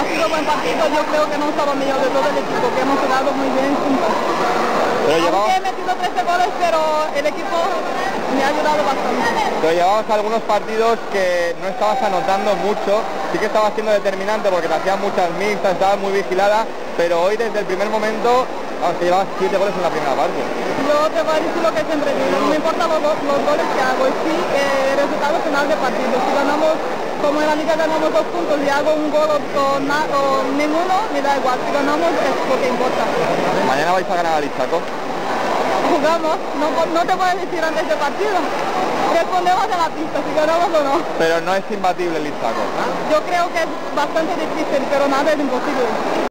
ha sido buen partido, yo creo que no solo mío, de todo el equipo, que hemos jugado muy bien juntos. Pero llevabas, he metido 13 goles, pero el equipo me ha ayudado bastante. pero llevabas algunos partidos que no estabas anotando mucho, sí que estabas siendo determinante porque te hacían muchas mixtas, estabas muy vigilada, pero hoy desde el primer momento, vamos, que llevabas siete goles en la primera parte. Yo te voy a decir lo que siempre digo, no me importan los, los goles que hago, sí eh, el resultado final de partido. Si ganamos, como en la liga ganamos dos puntos y hago un gol o, ninguno, me da igual. Si ganamos es porque importa. Mañana vais a ganar a Lichaco. Jugamos, no, te puedo decir antes del partido. Respondemos a la pista, si ganamos o no. pero no es imbatible el Lichaco. Yo creo que es bastante difícil, pero nada es imposible.